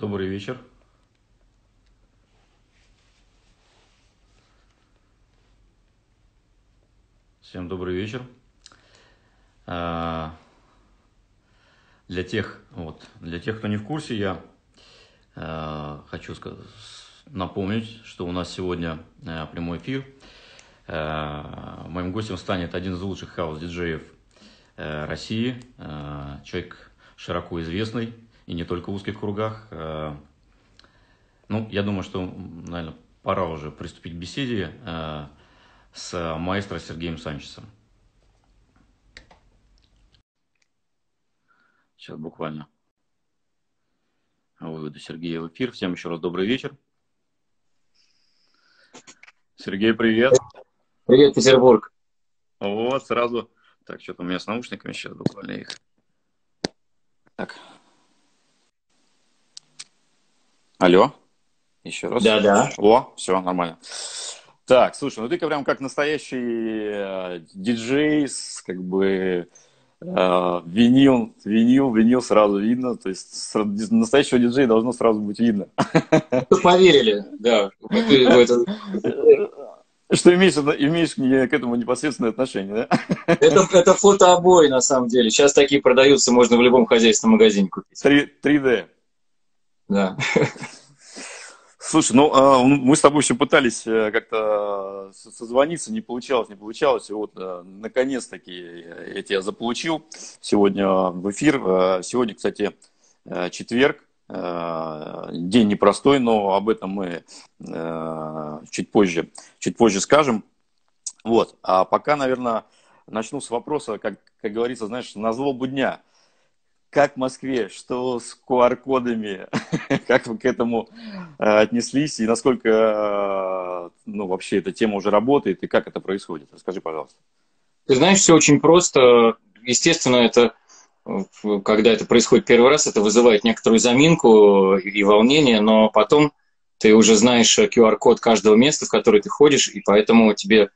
Добрый вечер. Всем добрый вечер. А, для тех, вот, для тех, кто не в курсе, я а, хочу напомнить, что у нас сегодня а, прямой эфир. Моим гостем станет один из лучших хаус-диджеев России, человек широко известный, и не только в узких кругах. Э, ну, я думаю, что, наверное, пора уже приступить к беседе э, с маэстро Сергеем Санчесом. Сейчас буквально выведу Сергея в эфир. Всем еще раз добрый вечер. Сергей, привет. Привет, Петербург. Вот, сразу. Так, что-то у меня с наушниками сейчас буквально их. Так, Алло. Еще раз. Да, да. О, все, нормально. Так, слушай, ну ты прям как настоящий э, диджей, с, как бы э, винил, винил, винил сразу видно. То есть с, настоящего диджея должно сразу быть видно. Ну, поверили, да. Что имеешь, имеешь к этому непосредственное отношение, да? Это, это фотообои, на самом деле. Сейчас такие продаются, можно в любом хозяйственном магазине купить. 3, 3D. Да. Слушай, ну а, мы с тобой еще пытались э, как-то созвониться, не получалось, не получалось. И вот э, наконец-таки я тебя заполучил сегодня в эфир. Э, сегодня, кстати, четверг, день непростой, но об этом мы чуть позже, чуть позже скажем. Вот. А пока, наверное, начну с вопроса, как, как говорится, знаешь, на злобу дня – как в Москве, что с QR-кодами, как вы к этому э, отнеслись и насколько э, ну, вообще эта тема уже работает и как это происходит? Расскажи, пожалуйста. Ты знаешь, все очень просто. Естественно, это когда это происходит первый раз, это вызывает некоторую заминку и волнение, но потом ты уже знаешь QR-код каждого места, в которое ты ходишь, и поэтому тебе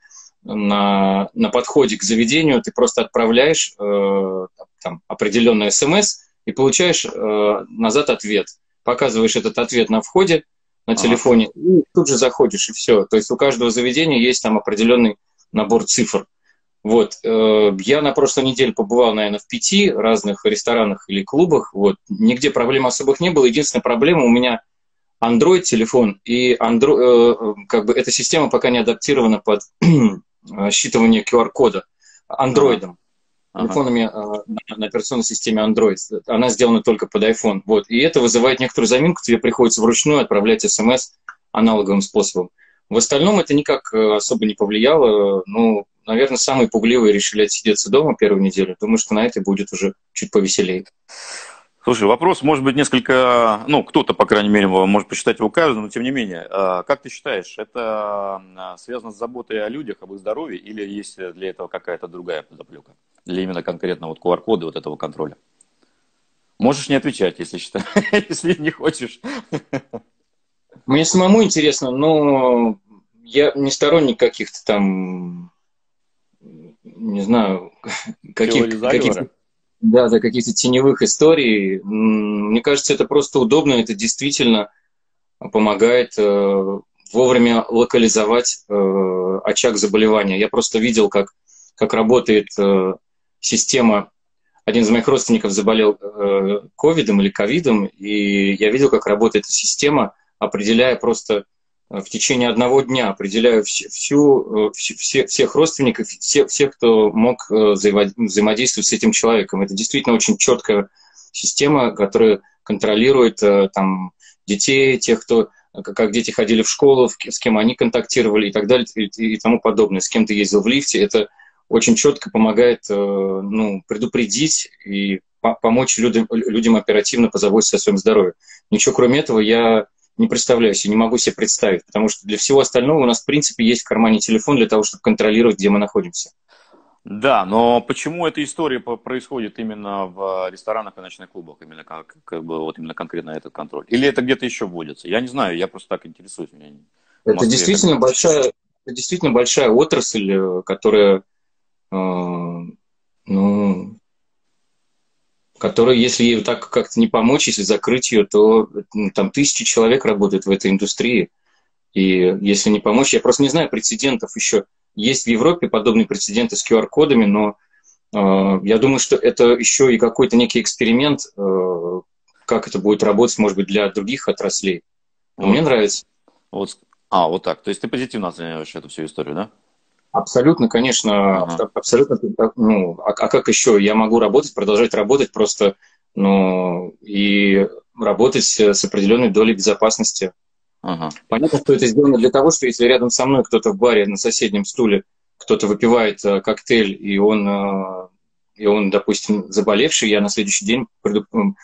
на, на подходе к заведению ты просто отправляешь э, там, определенный смс и получаешь э, назад ответ. Показываешь этот ответ на входе на телефоне ага. и тут же заходишь, и все. То есть у каждого заведения есть там определенный набор цифр. Вот. Э, я на прошлой неделе побывал, наверное, в пяти разных ресторанах или клубах. Вот. Нигде проблем особых не было. Единственная проблема у меня Android телефон и Android, э, как бы эта система пока не адаптирована под считывание QR-кода андроидом. Телефонами ага. на, на операционной системе Android. Она сделана только под iPhone. Вот. И это вызывает некоторую заминку. Тебе приходится вручную отправлять смс аналоговым способом. В остальном это никак э, особо не повлияло. Ну, наверное, самые пугливые решили отсидеться дома первую неделю. Думаю, что на это будет уже чуть повеселее. Слушай, вопрос может быть несколько, ну, кто-то, по крайней мере, может посчитать его каждым, но тем не менее. А, как ты считаешь, это а, связано с заботой о людях, об их здоровье, или есть для этого какая-то другая подоплека? Для именно конкретно вот QR-кода вот этого контроля? Можешь не отвечать, если, считаешь, если не хочешь. Мне самому интересно, но я не сторонник каких-то там, не знаю, каких, каких-то да, за каких-то теневых историй. Мне кажется, это просто удобно, это действительно помогает э, вовремя локализовать э, очаг заболевания. Я просто видел, как, как работает э, система. Один из моих родственников заболел ковидом или ковидом, и я видел, как работает эта система, определяя просто в течение одного дня определяю всю, всю, все, всех родственников, все, всех, кто мог э, взаимодействовать с этим человеком. Это действительно очень четкая система, которая контролирует э, там, детей, тех, кто как дети ходили в школу, с кем они контактировали и так далее и тому подобное, с кем ты ездил в лифте. Это очень четко помогает э, ну, предупредить и помочь людям, людям оперативно позаботиться о своем здоровье. Ничего кроме этого я не представляю себе, не могу себе представить, потому что для всего остального у нас, в принципе, есть в кармане телефон для того, чтобы контролировать, где мы находимся. Да, но почему эта история происходит именно в ресторанах и ночных клубах, именно как, как бы вот именно конкретно этот контроль? Или это где-то еще вводится? Я не знаю, я просто так интересуюсь. Меня это действительно большая, это действительно большая отрасль, э, которая, ну, которая, если ей так как-то не помочь, если закрыть ее, то ну, там тысячи человек работают в этой индустрии. И если не помочь, я просто не знаю прецедентов еще. Есть в Европе подобные прецеденты с QR-кодами, но э, я думаю, что это еще и какой-то некий эксперимент, э, как это будет работать, может быть, для других отраслей. Вот. Мне нравится. Вот. А, вот так. То есть ты позитивно оцениваешь эту всю историю, да? Абсолютно, конечно, ага. абсолютно. Ну, а, а как еще? Я могу работать, продолжать работать просто, ну, и работать с определенной долей безопасности. Ага. Понятно, что это сделано для того, что если рядом со мной кто-то в баре на соседнем стуле, кто-то выпивает э, коктейль, и он, э, и он, допустим, заболевший, я на следующий день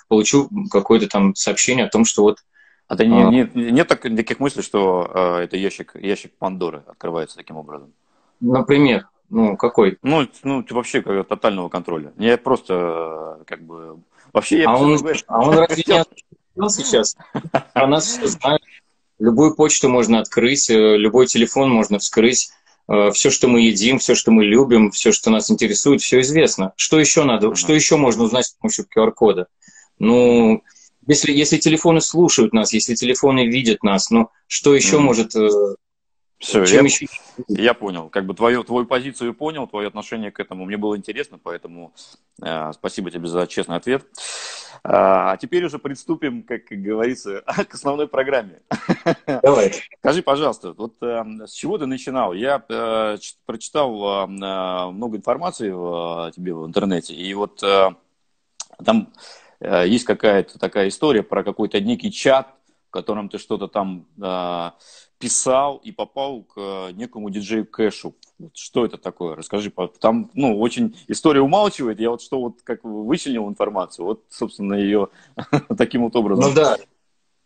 получу какое-то там сообщение о том, что вот а ты не, не, нет таких мыслей, что э, это ящик, ящик Пандоры открывается таким образом? Например, ну, какой? Ну, ну вообще как, тотального контроля. Я просто как бы... Вообще я... А он, а он разве не сейчас? Про нас все знают. Любую почту можно открыть, э, любой телефон можно вскрыть. Э, все, что мы едим, все, что мы любим, все, что нас интересует, все известно. Что еще надо? Uh-huh. Что еще можно узнать с помощью QR-кода? Ну, если, если телефоны слушают нас, если телефоны видят нас, ну, что еще uh-huh. может э, все, я, еще... я понял. Как бы твою, твою позицию понял, твое отношение к этому. Мне было интересно, поэтому э, спасибо тебе за честный ответ. А, а теперь уже приступим, как, как говорится, к основной программе. Давай. Скажи, пожалуйста, вот э, с чего ты начинал? Я э, прочитал э, много информации в, тебе в интернете, и вот э, там э, есть какая-то такая история про какой-то некий чат, в котором ты что-то там э, писал и попал к э, некому диджею Кэшу. Что это такое? Расскажи. Там, ну, очень история умалчивает. Я вот что вот как вычленил информацию, вот, собственно, ее таким вот образом. Ну да.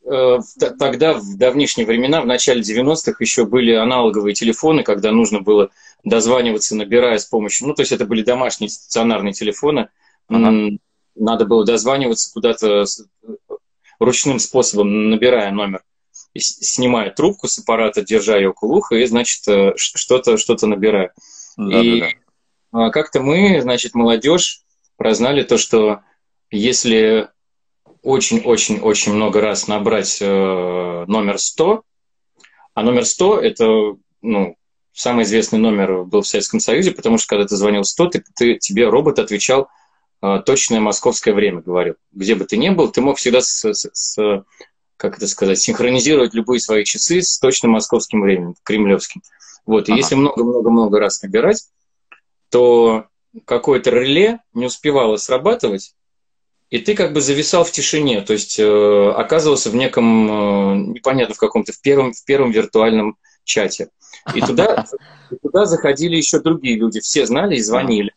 Э, тогда, в давнишние времена, в начале 90-х, еще были аналоговые телефоны, когда нужно было дозваниваться, набирая с помощью... Ну, то есть это были домашние стационарные телефоны. Надо было дозваниваться куда-то ручным способом, набирая номер снимаю трубку с аппарата, держа ее около уха, и, значит, э, что-то что набираю. Да, и да, да. как-то мы, значит, молодежь прознали то, что если очень-очень-очень много раз набрать э, номер 100, а номер 100 – это, ну, самый известный номер был в Советском Союзе, потому что когда ты звонил 100, ты, ты, тебе робот отвечал э, точное московское время, говорил. Где бы ты ни был, ты мог всегда с, с, с как это сказать, синхронизировать любые свои часы с точным московским временем, кремлевским. Вот, и ага. если много-много-много раз набирать, то какое-то реле не успевало срабатывать, и ты как бы зависал в тишине, то есть э, оказывался в неком, э, непонятно в каком-то, в первом, в первом виртуальном чате. И туда, и туда заходили еще другие люди, все знали и звонили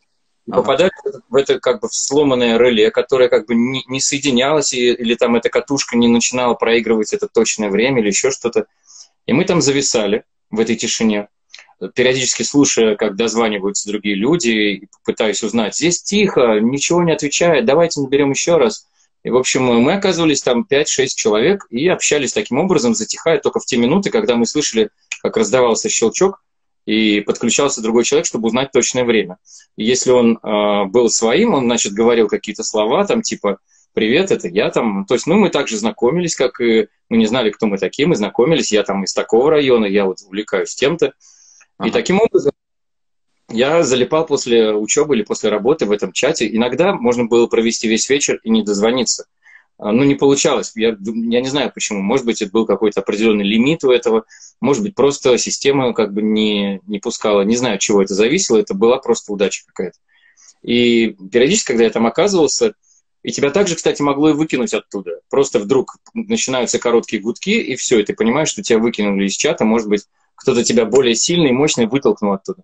ага. попадали в это как бы в сломанное реле, которое как бы не, не соединялось, и, или там эта катушка не начинала проигрывать это точное время или еще что-то. И мы там зависали в этой тишине, периодически слушая, как дозваниваются другие люди, и пытаясь узнать, здесь тихо, ничего не отвечает, давайте наберем еще раз. И, в общем, мы оказывались там 5-6 человек и общались таким образом, затихая только в те минуты, когда мы слышали, как раздавался щелчок, и подключался другой человек, чтобы узнать точное время. И если он э, был своим, он, значит, говорил какие-то слова, там, типа, привет, это я там. То есть, ну, мы также знакомились, как и мы не знали, кто мы такие, мы знакомились, я там из такого района, я вот увлекаюсь тем-то. Ага. И таким образом я залипал после учебы или после работы в этом чате. Иногда можно было провести весь вечер и не дозвониться. А, ну, не получалось. Я, я не знаю почему. Может быть, это был какой-то определенный лимит у этого. Может быть, просто система как бы не, не пускала. Не знаю, от чего это зависело. Это была просто удача какая-то. И периодически, когда я там оказывался, и тебя также, кстати, могло и выкинуть оттуда. Просто вдруг начинаются короткие гудки, и все, и ты понимаешь, что тебя выкинули из чата. Может быть, кто-то тебя более сильный и мощный вытолкнул оттуда.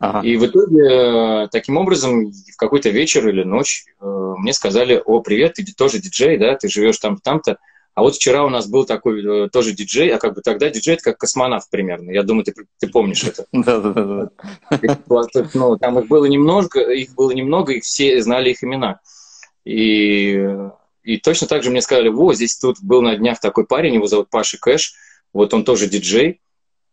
Ага. И в итоге, э, таким образом, в какой-то вечер или ночь э, мне сказали, о, привет, ты тоже диджей, да, ты живешь там там-то. А вот вчера у нас был такой э, тоже диджей, а как бы тогда диджей это как космонавт примерно. Я думаю, ты, ты помнишь это. Да-да-да. Ну, там их было немного, их было немного, и все знали их имена. И, и точно так же мне сказали, во, здесь тут был на днях такой парень, его зовут Паша Кэш, вот он тоже диджей,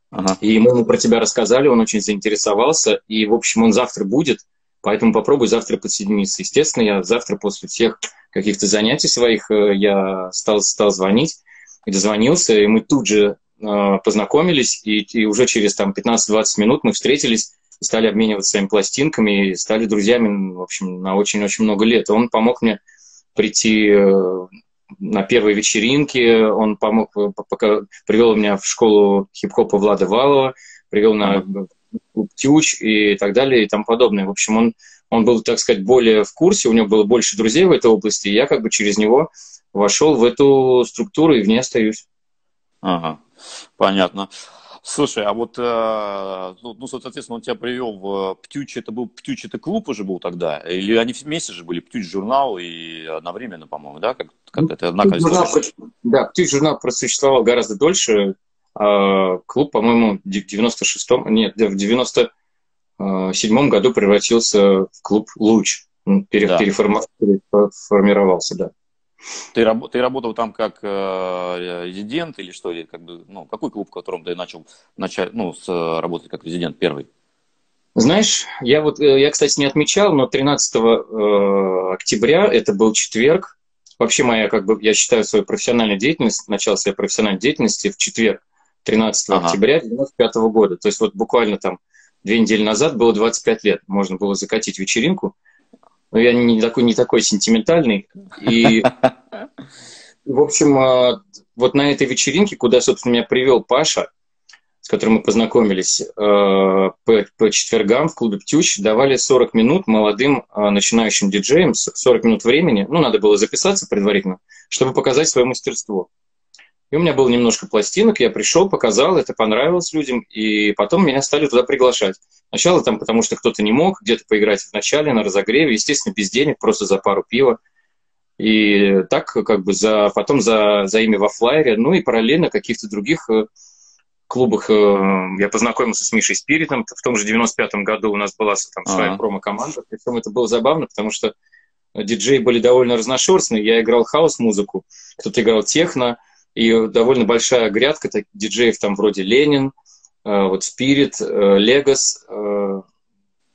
Ага. И мы ему про тебя рассказали, он очень заинтересовался. И, в общем, он завтра будет. Поэтому попробуй завтра подсоединиться. Естественно, я завтра после всех каких-то занятий своих э, я стал, стал звонить, дозвонился, и мы тут же э, познакомились, и, и уже через там 15-20 минут мы встретились, стали обмениваться своими пластинками, и стали друзьями, в общем, на очень-очень много лет. Он помог мне прийти э, на первой вечеринке, он помог, пока привел меня в школу хип-хопа Влада Валова, привел на клуб Тюч и так далее и тому подобное. В общем, он, он был, так сказать, более в курсе, у него было больше друзей в этой области, и я как бы через него вошел в эту структуру и в ней остаюсь. Ага, понятно. Слушай, а вот, э, ну, ну, соответственно, он тебя привел в Птюч, это был Птюч, это клуб уже был тогда? Или они вместе же были, Птюч журнал и одновременно, по-моему, да? Как, как ну, это однако журнал, Да, Птюч журнал просуществовал гораздо дольше, а клуб, по-моему, в 96-м, нет, в 97-м году превратился в клуб «Луч», пере, да. переформировался, да. Ты, ты работал там как э, резидент или что? Или как бы, ну, какой клуб, в котором ты начал начать, ну, с, работать как резидент первый? Знаешь, я вот, э, я, кстати, не отмечал, но 13 э, октября, это был четверг, вообще моя, как бы, я считаю свою профессиональную деятельность, начало своей профессиональной деятельности в четверг, 13 ага. октября 95 года. То есть вот буквально там две недели назад было 25 лет. Можно было закатить вечеринку. Но я не такой, не такой сентиментальный. И, в общем, а, вот на этой вечеринке, куда, собственно, меня привел Паша, с которым мы познакомились а, по, по четвергам в клубе «Птюч», давали 40 минут молодым а, начинающим диджеям, 40 минут времени, ну, надо было записаться предварительно, чтобы показать свое мастерство. И у меня было немножко пластинок, я пришел, показал, это понравилось людям, и потом меня стали туда приглашать. Сначала там, потому что кто-то не мог где-то поиграть в начале на разогреве, естественно, без денег, просто за пару пива. И так как бы за, потом за, за имя во флайере, ну и параллельно каких-то других э, клубах э, я познакомился с Мишей Спиритом. В том же 95-м году у нас была там своя ага. промо-команда. Причем это было забавно, потому что диджеи были довольно разношерстные. Я играл хаос-музыку, кто-то играл техно, и довольно большая грядка так, диджеев там вроде Ленин, э, вот Спирит, э, Легос, э,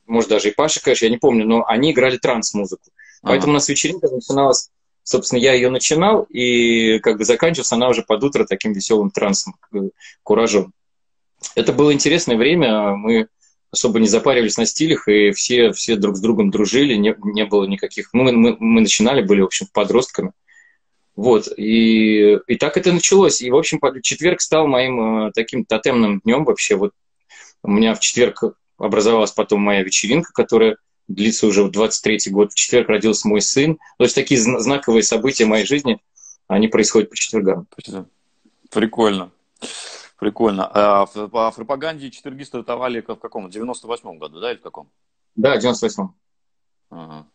может даже и Паша, конечно, я не помню, но они играли транс-музыку. Ага. Поэтому у нас вечеринка начиналась, собственно, я ее начинал, и как бы заканчивалась она уже под утро таким веселым трансом, куражом. Это было интересное время, мы особо не запаривались на стилях, и все, все друг с другом дружили, не, не было никаких... Мы, мы, мы начинали, были, в общем, подростками. Вот, и, и так это началось. И, в общем, четверг стал моим э, таким тотемным днем вообще. Вот у меня в четверг образовалась потом моя вечеринка, которая длится уже 23-й год. В четверг родился мой сын. То есть такие знаковые события моей жизни, они происходят по четвергам. Прикольно. Прикольно. А в пропаганде четверги стартовали в каком? В 98-м году, да, или в каком? Да, в 98-м. Ага.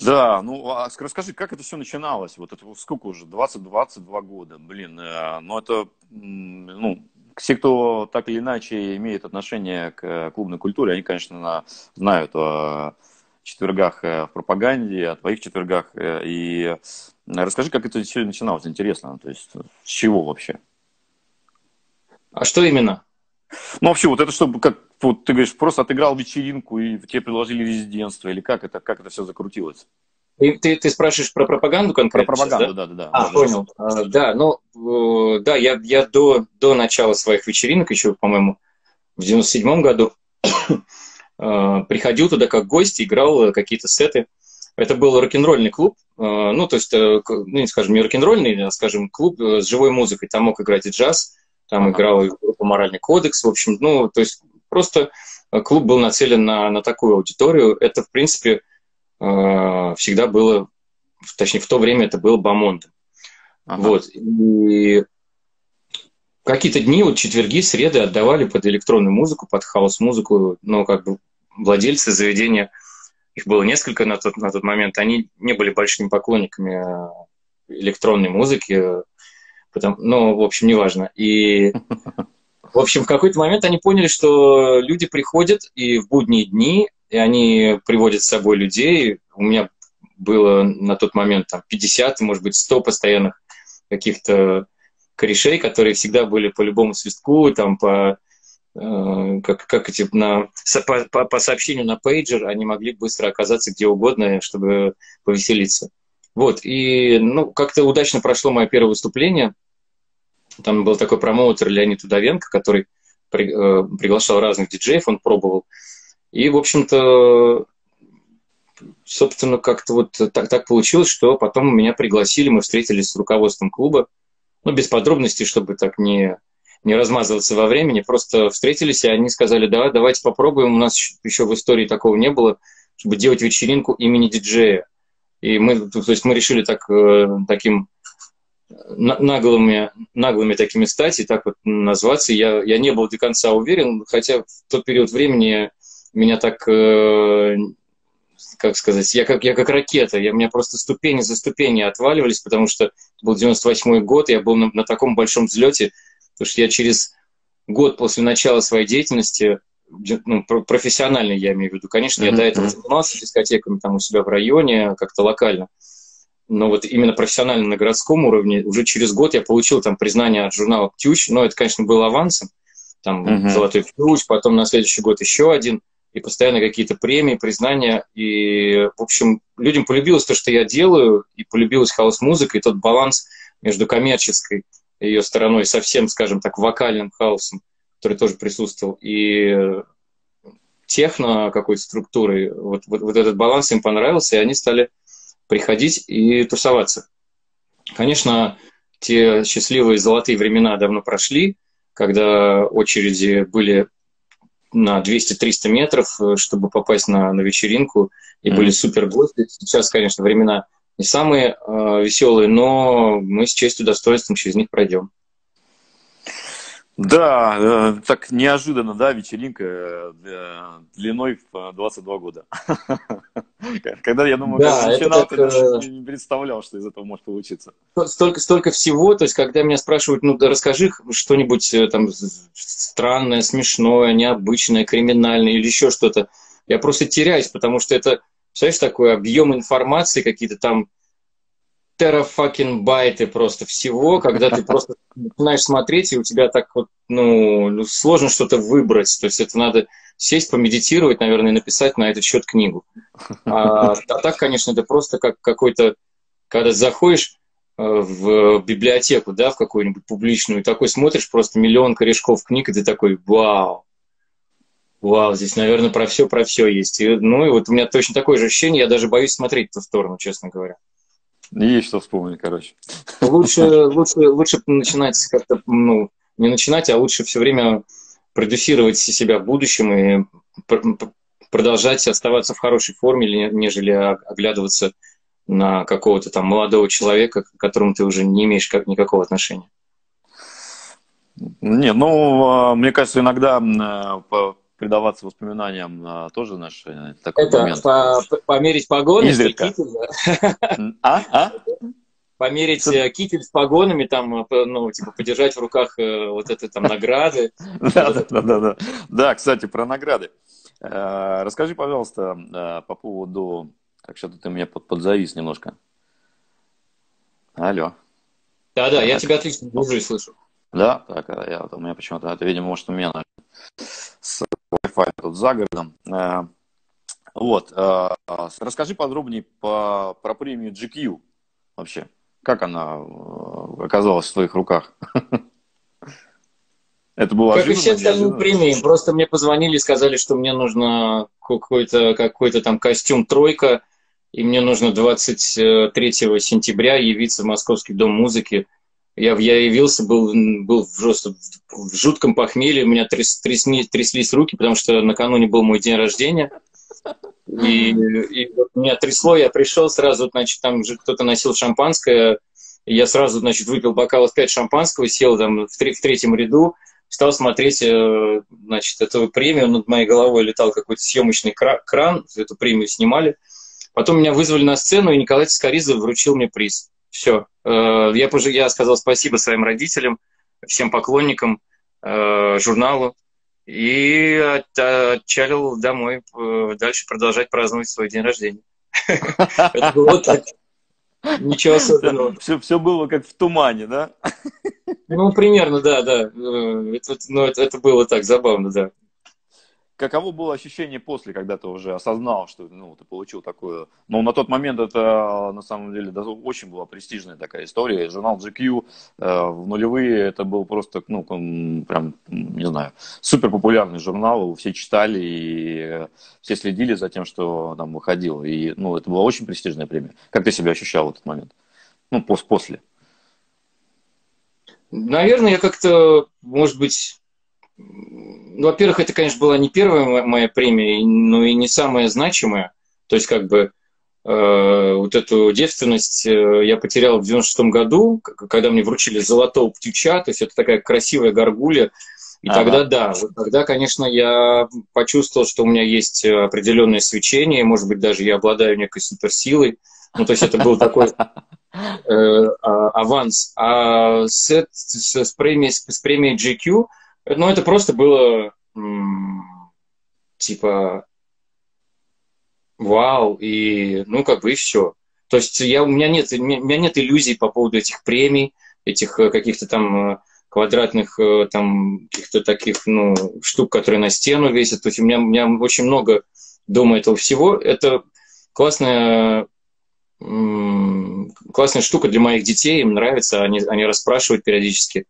Да, ну а расскажи, как это все начиналось? Вот это сколько уже? 20-22 года, блин. Э, ну это, ну, все, кто так или иначе имеет отношение к клубной культуре, они, конечно, знают о четвергах э, в пропаганде, о твоих четвергах. Э, и расскажи, как это все начиналось, интересно. То есть с чего вообще? А что именно? Ну, вообще, вот это чтобы, как вот ты говоришь, просто отыграл вечеринку и тебе предложили резидентство, или как это, как это все закрутилось? Ты, ты, ты спрашиваешь про пропаганду конкретно? Про пропаганду, да, да, да. А, понял. А, да, ну, э, да, я, я до, до начала своих вечеринок, еще, по-моему, в 97-м году, э, приходил туда как гость, играл какие-то сеты. Это был рок-н-ролльный клуб, э, ну, то есть, ну, не скажем, не рок-н-ролльный, а, скажем, клуб с живой музыкой. Там мог играть и джаз, там ага. играла группа «Моральный кодекс», в общем, ну, то есть Просто э, клуб был нацелен на, на такую аудиторию. Это, в принципе, э, всегда было, точнее, в то время это было Бамонт. Ага. Вот. И какие-то дни, вот четверги, среды отдавали под электронную музыку, под хаос-музыку, но как бы владельцы заведения, их было несколько на тот, на тот момент, они не были большими поклонниками э, электронной музыки, потому, ну, в общем, неважно. И В общем, в какой-то момент они поняли, что люди приходят и в будние дни, и они приводят с собой людей. У меня было на тот момент там 50, может быть, 100 постоянных каких-то корешей, которые всегда были по любому свистку, там, по, э, как, как эти на, по, по, по сообщению на пейджер они могли быстро оказаться где угодно, чтобы повеселиться. Вот, и ну, как-то удачно прошло мое первое выступление. Там был такой промоутер Леонид Удовенко, который при, э, приглашал разных диджеев, он пробовал. И, в общем-то, собственно, как-то вот так, так получилось, что потом меня пригласили, мы встретились с руководством клуба. Ну, без подробностей, чтобы так не, не размазываться во времени. Просто встретились, и они сказали, давай, давайте попробуем. У нас еще в истории такого не было, чтобы делать вечеринку имени диджея. И мы, то есть мы решили так, э, таким наглыми, наглыми такими стать и так вот назваться. Я, я не был до конца уверен, хотя в тот период времени меня так, э, как сказать, я как, я как ракета, я, у меня просто ступени за ступени отваливались, потому что был 98 год, я был на, на таком большом взлете, потому что я через год после начала своей деятельности, ну, профессионально я имею в виду, конечно, mm-hmm. я до этого занимался дискотеками там у себя в районе, как-то локально, но вот именно профессионально на городском уровне, уже через год я получил там признание от журнала «Птюч», но это, конечно, было авансом, там uh-huh. «Золотой птюч», потом на следующий год еще один, и постоянно какие-то премии, признания, и, в общем, людям полюбилось то, что я делаю, и полюбилась хаос-музыка, и тот баланс между коммерческой ее стороной, совсем, скажем так, вокальным хаосом, который тоже присутствовал, и техно какой-то структурой, вот, вот, вот этот баланс им понравился, и они стали приходить и тусоваться. Конечно, те счастливые золотые времена давно прошли, когда очереди были на 200-300 метров, э, чтобы попасть на, на вечеринку, и mm-hmm. были супер гости. Сейчас, конечно, времена не самые э, веселые, но мы с честью и достоинством через них пройдем. Да, э, так неожиданно, да, вечеринка э, длиной в 22 года. Когда я думаю, да, когда начинал, ты даже не представлял, что из этого может получиться. Столько, столько всего, то есть, когда меня спрашивают, ну, да расскажи что-нибудь там странное, смешное, необычное, криминальное или еще что-то, я просто теряюсь, потому что это, представляешь, такой объем информации, какие-то там терафакин байты просто всего, когда ты просто начинаешь смотреть, и у тебя так вот, ну, ну, сложно что-то выбрать. То есть это надо сесть, помедитировать, наверное, и написать на этот счет книгу. А, а так, конечно, это просто как какой-то, когда заходишь э, в библиотеку, да, в какую-нибудь публичную, и такой смотришь просто миллион корешков книг, и ты такой, вау, вау, здесь, наверное, про все, про все есть. И, ну, и вот у меня точно такое же ощущение, я даже боюсь смотреть в ту сторону, честно говоря. Есть что вспомнить, короче. Лучше, лучше, лучше начинать как-то, ну, не начинать, а лучше все время продюсировать себя в будущем и продолжать оставаться в хорошей форме, нежели оглядываться на какого-то там молодого человека, к которому ты уже не имеешь как, никакого отношения. Не, ну, а, мне кажется, иногда предаваться воспоминаям а, тоже наш э, такой Это момент. По, померить погоны, Изредка. китель, А? А? Померить Что? Э, китель с погонами, там, э, ну, типа, подержать в руках вот это там награды. Да, да, да, да. Да, кстати, про награды. Расскажи, пожалуйста, по поводу... Так, что-то ты меня подзавис немножко. Алло. Да-да, я тебя отлично вижу и слышу. Да, так, я, у меня почему-то, это, видимо, может, у меня с Wi-Fi тут за городом. Э, вот. Э, расскажи подробнее по, про премию GQ вообще. Как она э, оказалась в твоих руках? Это было Как и все остальные премии. Просто мне позвонили и сказали, что мне нужно какой-то какой там костюм «тройка», и мне нужно 23 сентября явиться в Московский дом музыки я, я явился, был, был просто в жутком похмелье, у меня тряс, трясни, тряслись руки, потому что накануне был мой день рождения. И, и меня трясло, я пришел сразу, значит, там же кто-то носил шампанское, я сразу, значит, выпил бокалов 5 шампанского, сел там в, три, в третьем ряду, стал смотреть, э, значит, эту премию, над моей головой летал какой-то съемочный кран, эту премию снимали. Потом меня вызвали на сцену, и Николай Тискоридзе вручил мне приз. Все. Э, я, я сказал спасибо своим родителям, всем поклонникам, э, журналу и отчалил домой э, дальше продолжать праздновать свой день рождения. Это было так. Ничего особенного. Все, все было как в тумане, да? Ну, примерно, да, да. Это, ну, это, это было так забавно, да. Каково было ощущение после, когда ты уже осознал, что ну, ты получил такое... Ну, на тот момент это, на самом деле, даже очень была престижная такая история. Журнал GQ э, в нулевые, это был просто, ну, прям, не знаю, супер популярный журнал, все читали и все следили за тем, что там выходило. И, ну, это была очень престижная премия. Как ты себя ощущал в этот момент? Ну, после. Наверное, я как-то, может быть, ну, во-первых, это, конечно, была не первая моя премия, но и не самая значимая. То есть, как бы, э, вот эту девственность э, я потерял в 96 году, когда мне вручили золотого птюча, то есть это такая красивая горгулья. И ага. тогда, да, вот тогда, конечно, я почувствовал, что у меня есть определенное свечение, может быть, даже я обладаю некой суперсилой. Ну, то есть это был такой э, а, аванс. А с, с, с, премией, с премией GQ ну, это просто было типа вау, и ну как бы и все. То есть я, у, меня нет, у меня нет иллюзий по поводу этих премий, этих э, каких-то там э, квадратных э, там каких-то таких ну, штук, которые на стену весят. То есть у меня, у меня очень много дома этого всего. Это классная, классная штука для моих детей, им нравится, они, они расспрашивают периодически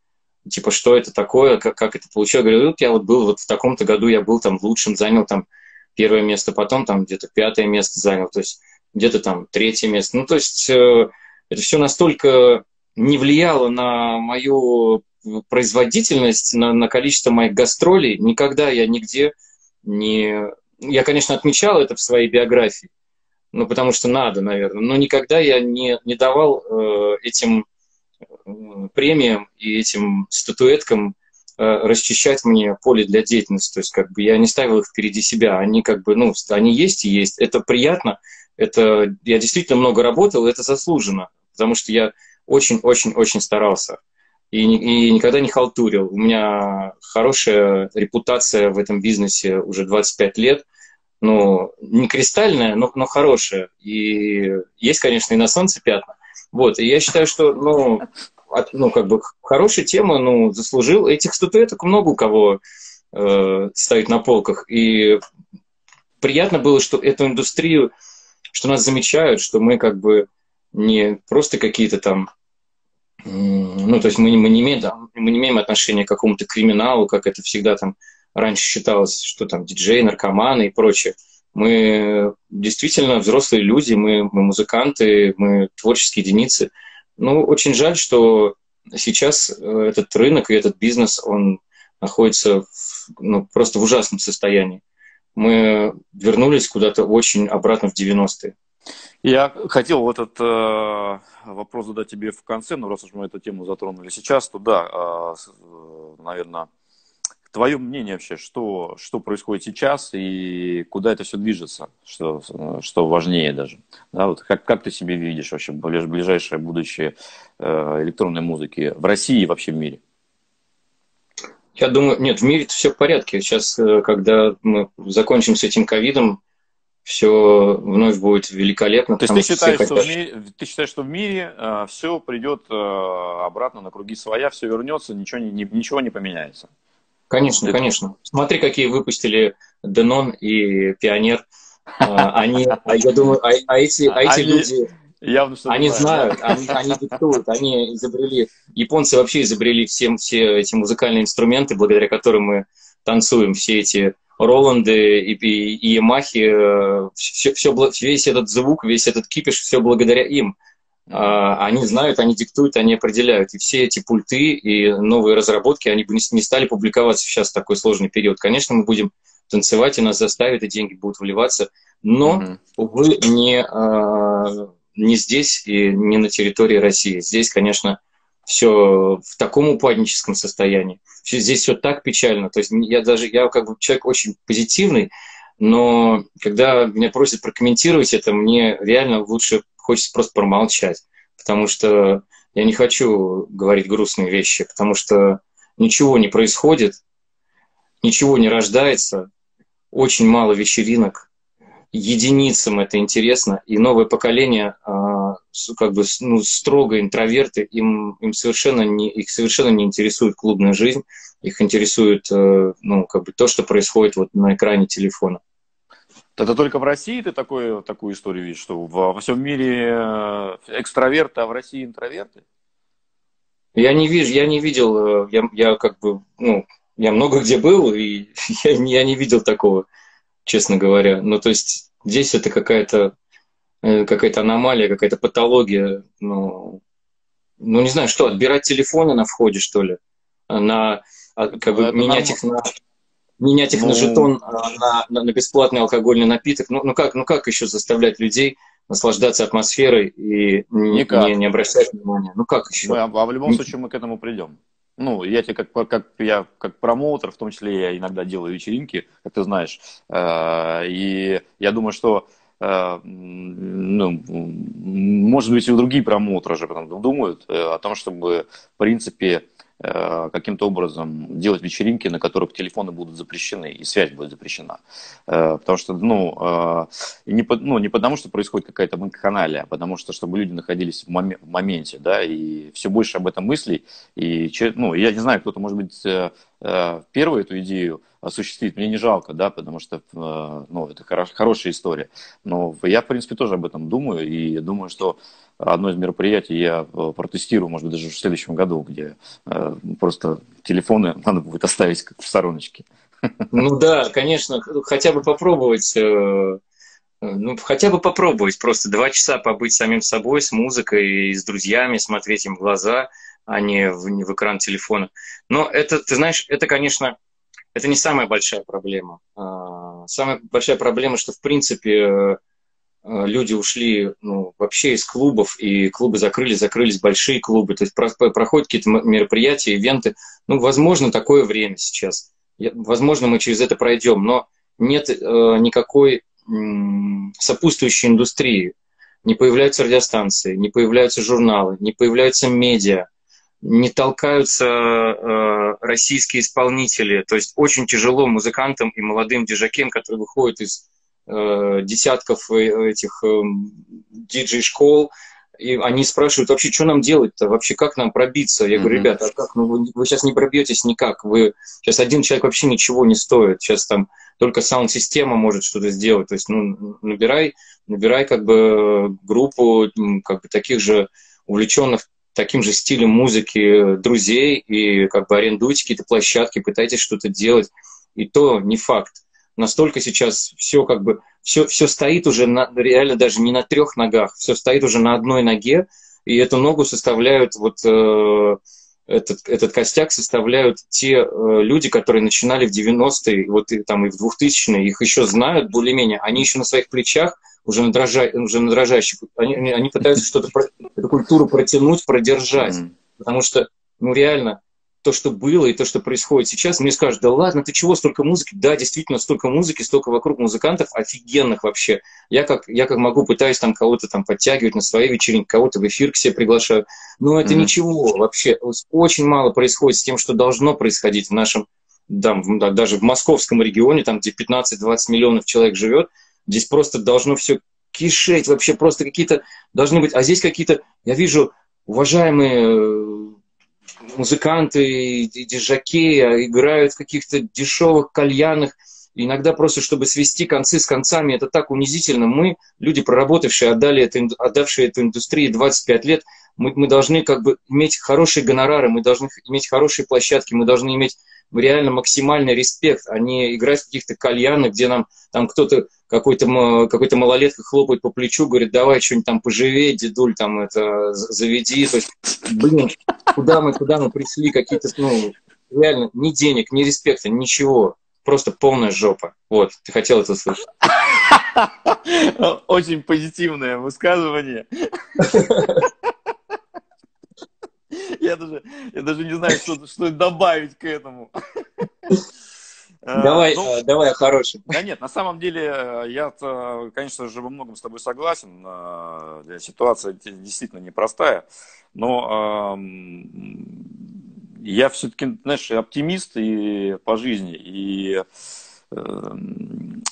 типа, что это такое, как, как это получилось. Я говорю, вот я вот был вот в таком-то году, я был там лучшим, занял там первое место, потом там где-то пятое место занял, то есть где-то там третье место. Ну, то есть э, это все настолько не влияло на мою производительность, на, на количество моих гастролей. Никогда я нигде не... Я, конечно, отмечал это в своей биографии, ну, потому что надо, наверное, но никогда я не, не давал э, этим премиям и этим статуэткам э, расчищать мне поле для деятельности. То есть как бы я не ставил их впереди себя. Они как бы, ну, они есть и есть. Это приятно. Это, я действительно много работал, это заслуженно. Потому что я очень-очень-очень старался. И, и никогда не халтурил. У меня хорошая репутация в этом бизнесе уже 25 лет. Ну, не кристальная, но, но хорошая. И есть, конечно, и на солнце пятна. Вот, и я считаю, что, ну, от, ну, как бы хорошая тема, ну, заслужил. Этих статуэток много у кого э, стоит на полках. И приятно было, что эту индустрию, что нас замечают, что мы как бы не просто какие-то там ну, то есть мы, мы, не имеем, мы не имеем отношения к какому-то криминалу, как это всегда там раньше считалось, что там диджеи, наркоманы и прочее. Мы действительно взрослые люди, мы, мы музыканты, мы творческие единицы. Ну, очень жаль, что сейчас э, этот рынок и этот бизнес, он находится в, ну, просто в ужасном состоянии. Мы вернулись куда-то очень обратно в 90-е. Я хотел вот этот э, вопрос задать тебе в конце, но раз уж мы эту тему затронули сейчас, то да, э, э наверное, Твое мнение вообще, что, что происходит сейчас и куда это все движется, что, что важнее даже? Да, вот как, как ты себе видишь вообще ближайшее будущее э, электронной музыки в России и вообще в мире? Я думаю, нет, в мире все в порядке. Сейчас, э, когда мы закончим с этим ковидом, все вновь будет великолепно. То есть ты считаешь, что, хотят... в мире, ты считаешь, что в мире э, все придет э, обратно на круги своя, все вернется, ничего не, ничего не поменяется? Конечно, Это... конечно. Смотри, какие выпустили Денон и Пионер. А, они, а я думаю, а, а эти, а эти люди, Явно, что они знают, они, они диктуют, они изобрели, японцы вообще изобрели всем все эти музыкальные инструменты, благодаря которым мы танцуем, все эти Роланды и, и, и Ямахи, все, все, весь этот звук, весь этот кипиш, все благодаря им. А, они знают, они диктуют, они определяют. И все эти пульты и новые разработки, они бы не стали публиковаться сейчас в такой сложный период. Конечно, мы будем танцевать, и нас заставят, и деньги будут вливаться, но, увы, не, а, не здесь и не на территории России. Здесь, конечно, все в таком упадническом состоянии. Здесь все так печально. То есть я даже, я как бы человек очень позитивный, но когда меня просят прокомментировать это, мне реально лучше хочется просто промолчать, потому что я не хочу говорить грустные вещи, потому что ничего не происходит, ничего не рождается, очень мало вечеринок, единицам это интересно, и новое поколение, а, как бы ну, строго интроверты, им, им совершенно не, их совершенно не интересует клубная жизнь, их интересует э, ну, как бы то, что происходит вот на экране телефона. Это только в России ты такое, такую историю видишь, что во, во всем мире э, экстраверты, а в России интроверты? Я не вижу, я не видел, э, я, я как бы, ну, я много где был, и я, я не видел такого, честно говоря. Ну, то есть здесь это какая-то Э, какая-то аномалия, какая-то патология. Ну, ну, не знаю, что, отбирать телефоны на входе, что ли? На, а, как бы, менять их на менять их ну... на жетон а, на, на, на бесплатный алкогольный напиток. Ну, ну, как, ну как еще заставлять людей наслаждаться атмосферой и не, не, не обращать внимания? Ну как еще? Мы, а, а в любом случае мы к этому придем. Ну, я тебе как, как я как промоутер, в том числе я иногда делаю вечеринки, как ты знаешь. Э, и я думаю, что Э, ну, может быть, и другие промоутеры же потом думают э, о том, чтобы, в принципе, каким-то образом делать вечеринки, на которых телефоны будут запрещены и связь будет запрещена. Э, потому что, ну, э, не, ну, не потому, что происходит какая-то вакханалия, а потому что, чтобы люди находились в, мом- в моменте, да, и все больше об этом мыслей. И, ну, я не знаю, кто-то, может быть, первую эту идею осуществить, мне не жалко, да, потому что, ну, это хорош, хорошая история. Но я, в принципе, тоже об этом думаю, и думаю, что одно из мероприятий я э, протестирую, может быть, даже в следующем году, где э, просто телефоны надо будет оставить как в стороночке. Ну да, конечно, хотя бы попробовать, э, ну хотя бы попробовать просто два часа побыть самим собой, с музыкой с друзьями, смотреть им в глаза, а не в, не в экран телефона. Но это, ты знаешь, это, конечно, это не самая большая проблема. А, самая большая проблема, что, в принципе, люди ушли ну, вообще из клубов, и клубы закрылись, закрылись большие клубы, то есть проходят какие-то мероприятия, ивенты. Ну, возможно, такое время сейчас. Возможно, мы через это пройдем, но нет э, никакой э, сопутствующей индустрии. Не появляются радиостанции, не появляются журналы, не появляются медиа, не толкаются э, российские исполнители. То есть очень тяжело музыкантам и молодым дежакем, которые выходят из Э, десятков э, этих эм, диджей-школ, и они спрашивают, вообще, что нам делать-то, вообще, как нам пробиться? Я говорю, ребята, а как? Ну, вы, вы сейчас не пробьетесь никак, вы сейчас один человек вообще ничего не стоит, сейчас там только саунд-система может что-то сделать, то есть, ну, набирай, набирай как бы группу как бы таких же увлеченных таким же стилем музыки друзей и как бы арендуйте какие-то площадки, пытайтесь что-то делать, и то не факт настолько сейчас все как бы, все, все стоит уже на, реально даже не на трех ногах, все стоит уже на одной ноге, и эту ногу составляют вот э, этот, этот костяк составляют те э, люди, которые начинали в 90-е, вот и, там и в 2000-е, их еще знают более-менее, они еще на своих плечах уже на, дрожа, уже на дрожащих, они, они пытаются что-то, эту культуру протянуть, продержать, mm-hmm. потому что, ну реально, то, что было и то, что происходит сейчас, мне скажут, да ладно, ты чего, столько музыки? Да, действительно, столько музыки, столько вокруг музыкантов офигенных вообще. Я как, я как могу, пытаюсь там кого-то там подтягивать на своей вечеринке, кого-то в эфир к себе приглашаю. Но это mm-hmm. ничего вообще. Очень мало происходит с тем, что должно происходить в нашем, да, даже в московском регионе, там, где 15-20 миллионов человек живет, здесь просто должно все кишеть, вообще просто какие-то должны быть. А здесь какие-то, я вижу, уважаемые музыканты и диджаки а играют в каких-то дешевых кальянах, иногда просто, чтобы свести концы с концами, это так унизительно. Мы, люди, проработавшие, отдали это, отдавшие эту индустрии 25 лет, мы, мы должны как бы иметь хорошие гонорары, мы должны иметь хорошие площадки, мы должны иметь реально максимальный респект, а не играть в каких-то кальянах, где нам там кто-то, какой-то какой малолетка хлопает по плечу, говорит, давай что-нибудь там поживее, дедуль, там это заведи. То есть, блин, куда мы, куда мы пришли, какие-то, ну, реально, ни денег, ни респекта, ничего. Просто полная жопа. Вот, ты хотел это слышать. Очень позитивное высказывание. Я даже, я даже не знаю, что, что добавить к этому. Э, давай, ну, э, давай хороший. Да нет, на самом деле я, конечно же, во многом с тобой согласен. Ситуация действительно непростая. Но я все-таки, знаешь, оптимист и по жизни. И эм,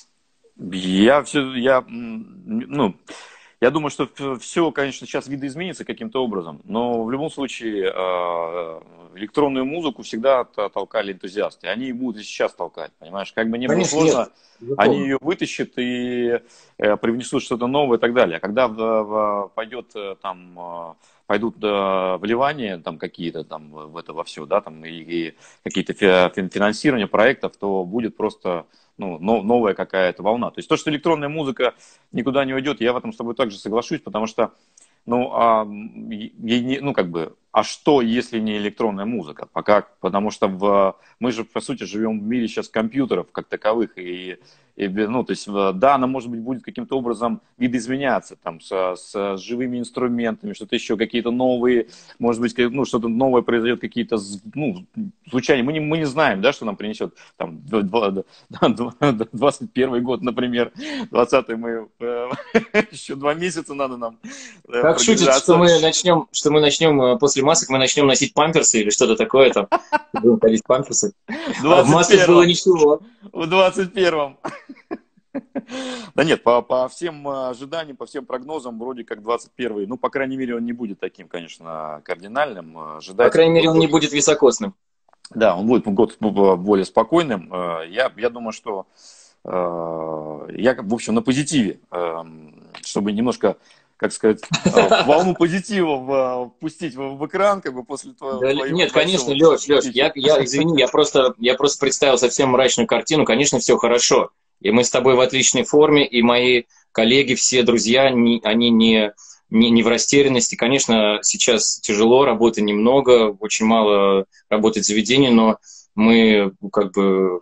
я все, я, ну, Я думаю, что все, конечно, сейчас видоизменится каким-то образом, но в любом случае а, электронную музыку всегда толкали энтузиасты. Они будут и сейчас толкать, понимаешь? Как бы не было сложно, нет. они ее вытащат и э, привнесут что-то новое и так далее. А когда пойдет э, там а, пойдут вливания там какие-то там в это во все, да, там и, и какие-то финансирования проектов, то будет просто ну, новая какая-то волна. То есть то, что электронная музыка никуда не уйдет, я в этом с тобой также соглашусь, потому что, ну, а, ну, как бы, а что, если не электронная музыка? Пока, потому что в, мы же, по сути, живем в мире сейчас компьютеров как таковых, и, и ну, то есть, да, она, может быть, будет каким-то образом видоизменяться, там, с, с живыми инструментами, что-то еще, какие-то новые, может быть, ну, что-то новое произойдет, какие-то, ну, звучания. Мы не, мы не знаем, да, что нам принесет, там, 21 год, например, 20 мы, э, еще два месяца надо нам э, Как шутят, что мы начнем, что мы начнем э, после после масок мы начнем носить памперсы или что-то такое там. Будем ходить памперсы. А в масках было ничего. В 21-м. Да нет, по, по всем ожиданиям, по всем прогнозам, вроде как 21-й. Ну, по крайней мере, он не будет таким, конечно, кардинальным. Ожидать по крайней мере, он не будет високосным. Да, он будет год более спокойным. Э, я, я думаю, что э, я, в общем, на позитиве, э, чтобы немножко как сказать, э, волну позитива впустить в, экран, как бы после твоего... Да, нет, конечно, Леш, Леш, я, я, извини, я просто, я просто представил совсем мрачную картину, конечно, все хорошо, и мы с тобой в отличной форме, и мои коллеги, все друзья, не, они не, не, не в растерянности. Конечно, сейчас тяжело, работы немного, очень мало работает заведений, но мы как бы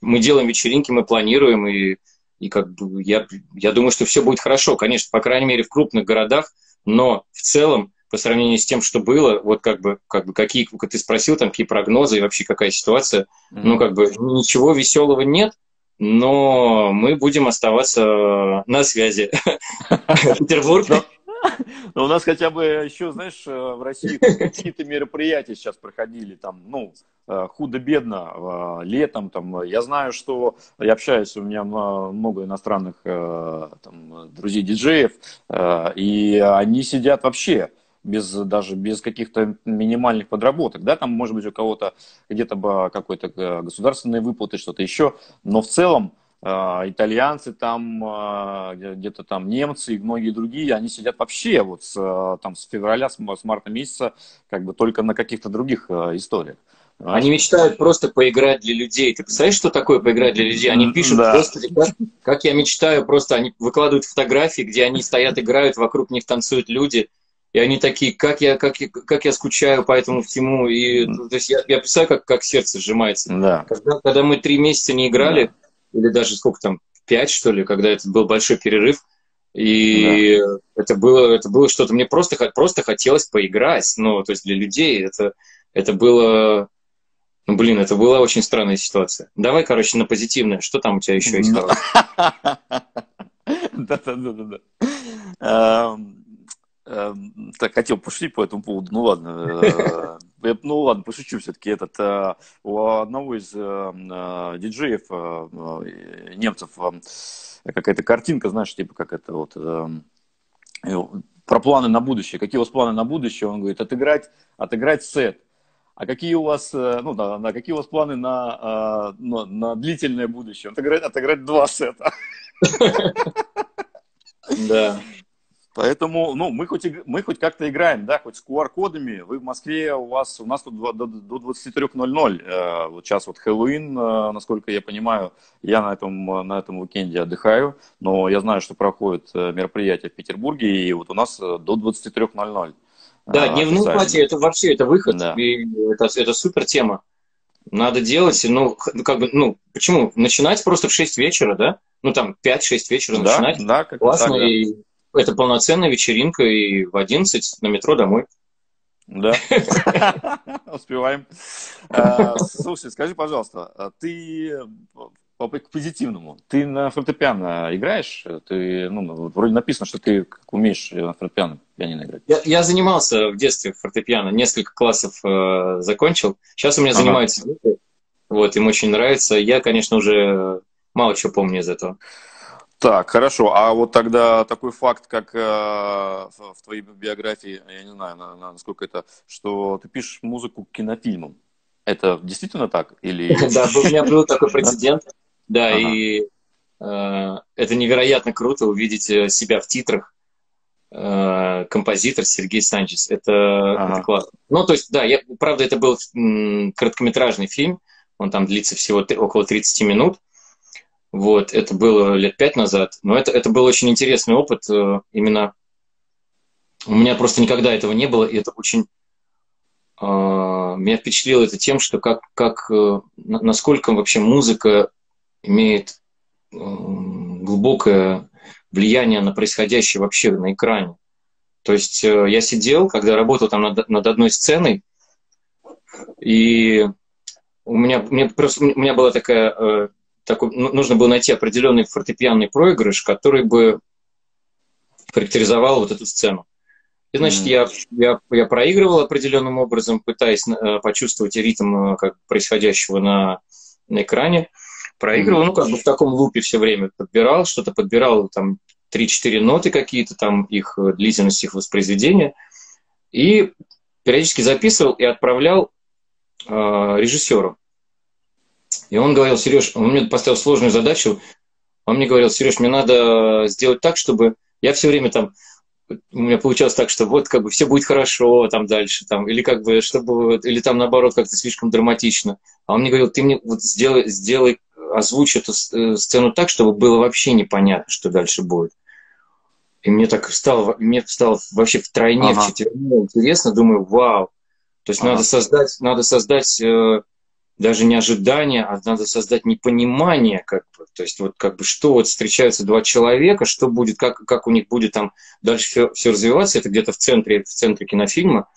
мы делаем вечеринки, мы планируем, и и как бы я, я думаю, что все будет хорошо, конечно, по крайней мере, в крупных городах, но в целом, по сравнению с тем, что было, вот как бы, как бы какие, как ты спросил, там, какие прогнозы и вообще какая ситуация, mm-hmm. ну, как бы ничего веселого нет, но мы будем оставаться на связи. Петербург. Но у нас хотя бы еще, знаешь, э, в России какие-то мероприятия сейчас проходили, там, ну, э, худо-бедно, э, летом, там, я знаю, что, я общаюсь, у меня много иностранных там, друзей-диджеев, и они сидят вообще, без даже без каких-то минимальных подработок, да, там может быть у кого-то где-то какой-то государственные выплаты, что-то еще, но в целом итальянцы там, а, где-то там немцы и многие другие, они сидят вообще вот с, а, там, с февраля, с марта месяца, как бы только на каких-то других историях. Они мечтают просто поиграть для людей. Ты представляешь, что такое поиграть для людей? Они пишут да. просто, как, как я мечтаю, просто они выкладывают фотографии, где они стоят, играют, вокруг них танцуют люди. И они такие, как я, как, как я скучаю по этому всему. И, то есть я, я представляю, как, как сердце сжимается. Да. Когда, когда мы три месяца не играли, да или даже сколько там, пять, что ли, когда это был большой перерыв. И да. это было, это было что-то, мне просто, просто хотелось поиграть, ну, то есть для людей это, это было, ну, блин, это была очень странная ситуация. Давай, короче, на позитивное. Что там у тебя еще есть Да-да-да-да. Эм, так, хотел пошутить по этому поводу. Ну ладно. Э, ну ладно, пошучу все-таки. Этот, э, у одного из э, э, диджеев немцев какая-то картинка, знаешь, типа как это вот про планы на будущее. Какие у вас планы на будущее? Он говорит, отыграть, отыграть сет. А какие у вас, ну да, на какие у вас планы на, на, на длительное будущее? Отыграть, отыграть два сета. Да. Поэтому, ну, мы хоть, мы хоть как-то играем, да, хоть с QR-кодами. Вы в Москве, у вас, у нас тут до, до 23.00. Э, вот сейчас вот Хэллоуин, э, насколько я понимаю, я на этом, на этом уикенде отдыхаю, но я знаю, что проходит э, мероприятие в Петербурге, и вот у нас до 23.00. Да, дневные пати, это вообще, это выход, да. и это, это супер тема. Надо делать, ну, как бы, ну, почему? Начинать просто в 6 вечера, да? Ну, там, 5-6 вечера да, начинать. Да, как Классно, так, да. и это полноценная вечеринка, и в 11 на метро домой. Да, успеваем. А, слушай, скажи, пожалуйста, а ты по позитивному. Ты на фортепиано играешь? Ты, ну, вроде написано, что ты умеешь на фортепиано пианино играть. Я, я занимался в детстве фортепиано, несколько классов э, закончил. Сейчас у меня ага. занимаются дети, вот, им очень нравится. Я, конечно, уже мало чего помню из этого. Так, хорошо. А вот тогда такой факт, как э, в твоей биографии, я не знаю, на, на, насколько это, что ты пишешь музыку к кинофильмам. Это действительно так? Или... Да, у меня был такой прецедент. Да, и э, это невероятно круто увидеть э, себя в титрах. Композитор Сергей Санчес. Это, классно. Ну, то есть, да, я, правда, это был короткометражный фильм. Он там длится всего около 30 минут. Вот, это было лет пять назад, но это, это был очень интересный опыт. Э, именно у меня просто никогда этого не было, и это очень... Э, меня впечатлило это тем, что как, как, э, насколько вообще музыка имеет глубокое влияние на происходящее вообще на экране. То есть я сидел, когда работал там над, над одной сценой, и у меня, мне просто, у меня была такая такой, ну, нужно было найти определенный фортепианный проигрыш, который бы характеризовал вот эту сцену. И, значит, mm. я, я, я проигрывал определенным образом, пытаясь э, почувствовать ритм э, как происходящего на, на экране. Проигрывал, mm. ну, как бы в таком лупе все время подбирал, что-то подбирал, там, 3-4 ноты какие-то, там, их э, длительность их воспроизведения. И периодически записывал и отправлял э, режиссеру. И он говорил, Сереж, он мне поставил сложную задачу, он мне говорил, Сереж, мне надо сделать так, чтобы я все время там, у меня получалось так, что вот как бы все будет хорошо там дальше, там, или как бы, чтобы, или там наоборот как-то слишком драматично. А он мне говорил, ты мне вот сделай, сделай, озвучь эту э, сцену так, чтобы было вообще непонятно, что дальше будет. И мне так стало, мне стало вообще втройне, ага. вчетверне интересно, думаю, вау. То есть ага. надо создать, надо создать э, даже не ожидание, а надо создать непонимание, как бы, то есть вот как бы что вот встречаются два человека, что будет, как, как у них будет там дальше все, все развиваться, это где-то в центре, в центре кинофильма.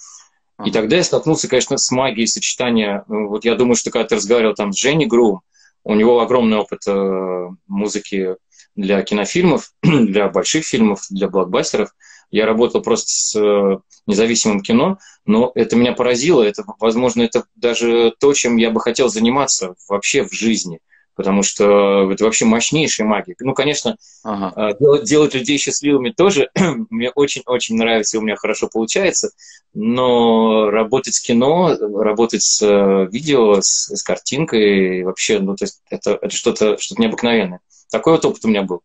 И тогда я столкнулся, конечно, с магией сочетания. Ну, вот я думаю, что когда ты разговаривал там с Женей Грум, у него огромный опыт э, музыки для кинофильмов, для больших фильмов, для блокбастеров. Я работал просто с э, независимым кино, но это меня поразило. Это, возможно, это даже то, чем я бы хотел заниматься вообще в жизни. Потому что это вообще мощнейшая магия. Ну, конечно, ага. Э, делать, делать людей счастливыми тоже мне очень-очень нравится, и у меня хорошо получается. Но работать с кино, работать с э, видео, с, с картинкой, вообще, ну, то есть это, это что-то что необыкновенное. Такой вот опыт у меня был.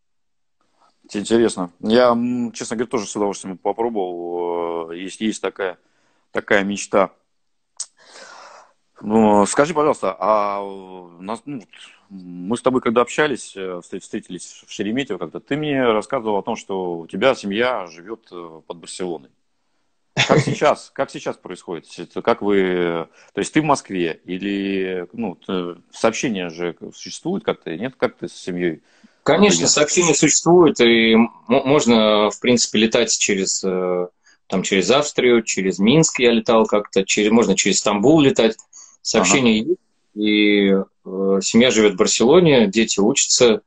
Интересно. Я, честно говоря, тоже с удовольствием попробовал. Э, есть, есть такая, такая мечта. Ну, скажи, пожалуйста, а нас, ну, мы с тобой когда общались, э, встретились в Шереметьево как-то, ты мне рассказывал о том, что у тебя семья живет э, под Барселоной. Как сейчас, как сейчас происходит? Как вы, то есть ты в Москве или, ну, сообщения же существуют как-то, нет, как ты с семьей Конечно, сообщения существуют, и можно, в принципе, летать через, э, там, через Австрию, через Минск я летал как-то, через, можно через Стамбул летать. Сообщения ага. есть, и э, семья живет в Барселоне, дети учатся, э,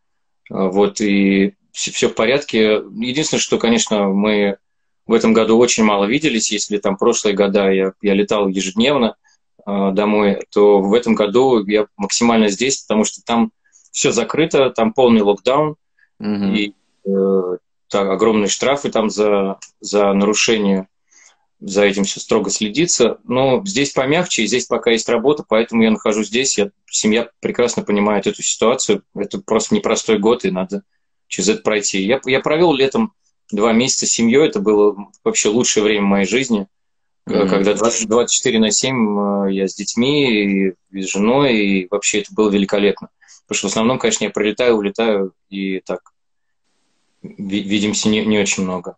вот, и все, все в порядке. Единственное, что, конечно, мы в этом году очень мало виделись, если там прошлые года я, я летал ежедневно э, домой, то в этом году я максимально здесь, потому что там все закрыто, там полный локдаун, mm-hmm. и э, так, огромные штрафы там за, за нарушение, за этим все строго следится. Но здесь помягче, и здесь пока есть работа, поэтому я нахожусь здесь. Я, семья прекрасно понимает эту ситуацию. Это просто непростой год, и надо через это пройти. Я, я провел летом два месяца с семьей, это было вообще лучшее время моей жизни. Mm-hmm. Когда 20, 24 на 7 э, я с детьми и с женой, и вообще это было великолепно. Потому что в основном, конечно, я прилетаю, улетаю, и так видимся не, не очень много.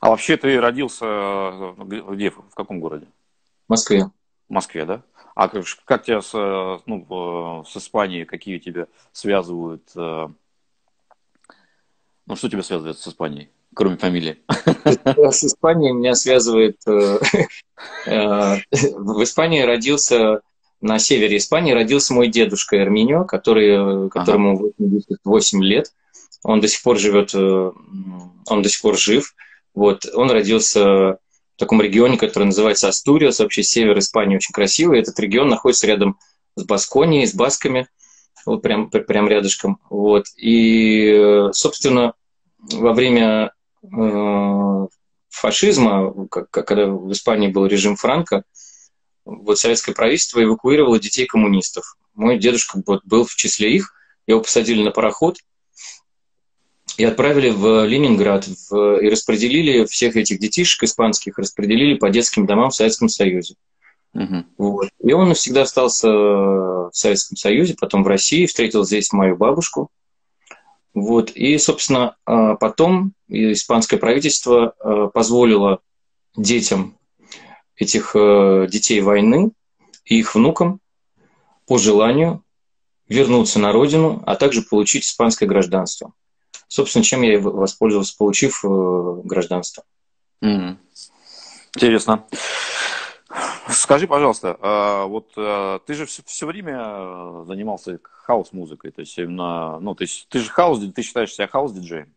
А вообще ты родился э, где, в каком городе? В Москве. В Москве, да? А как, как тебя с, ну, с Испанией, какие тебя связывают? Э, ну, что тебя связывает с Испанией, кроме фамилии? С Испанией меня связывает... Э, в Испании родился на севере Испании родился мой дедушка Эрминьо, который, которому ага. 88 лет. Он до сих пор живет, э, он до сих пор жив. Вот. Он родился в таком регионе, который называется Астуриас, вообще север Испании очень красивый. Этот регион находится рядом с Басконией, с Басками. вот прям, прям рядышком. Вот. И, собственно, во время э, фашизма, когда в Испании был режим Франка, вот советское правительство эвакуировало детей коммунистов. Мой дедушка вот, был в числе их, его посадили на пароход и отправили в Ленинград в, и распределили всех этих детишек испанских, распределили по детским домам в Советском Союзе. Угу. Вот. И он навсегда остался в Советском Союзе, потом в России, встретил здесь мою бабушку. Вот. И, собственно, а, потом испанское правительство а, позволило детям этих э, детей войны и их внукам по желанию вернуться на родину, а также получить испанское гражданство. Собственно, чем я и воспользовался, получив э, гражданство. Mm. Интересно. Скажи, пожалуйста, а вот э, ты же все, все время занимался хаос-музыкой, то есть именно, ну, то есть ты же хаос, ты считаешь себя хаос-диджеем?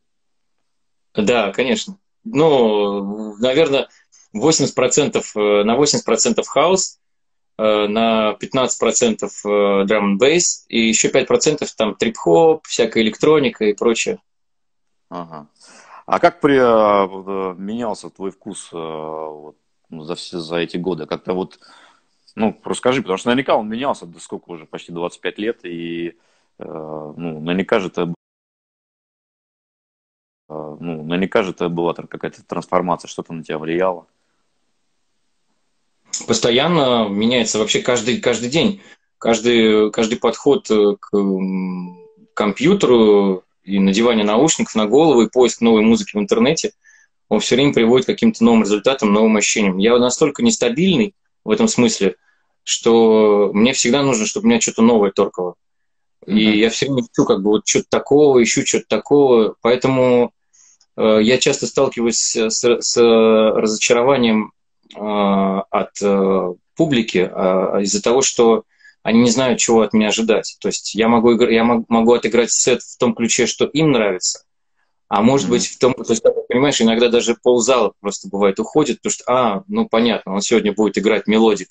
Да, конечно. Ну, наверное, 80%, э, на 80% хаос, э, на 15% драм бейс и еще 5% там трип-хоп, всякая электроника и прочее. Ага. А как при, менялся твой вкус вот, ну, за, все, за эти годы? Как-то вот, ну, расскажи, потому что наверняка он менялся, да сколько уже, почти 25 лет, и, э, ну, наверняка же это э, ну, наверняка же это была какая-то трансформация, что-то на тебя влияло. Постоянно меняется вообще каждый, каждый день. Каждый, каждый подход э, к компьютеру и надевание наушников на голову и поиск новой музыки в интернете – он все время приводит к каким-то новым результатам, новым ощущениям. Я настолько нестабильный в этом смысле, что мне всегда нужно, чтобы у меня что-то новое торкало. И mm-hmm. я все время ищу как бы вот что-то такого, ищу что-то такого. Поэтому э, я часто сталкиваюсь с, с разочарованием от э, публики э, из-за того, что они не знают, чего от меня ожидать. То есть я могу, я могу отыграть сет в том ключе, что им нравится, а может mm-hmm. быть, в том, то есть, понимаешь, иногда даже ползала просто бывает уходит, потому что, а, ну понятно, он сегодня будет играть melodic,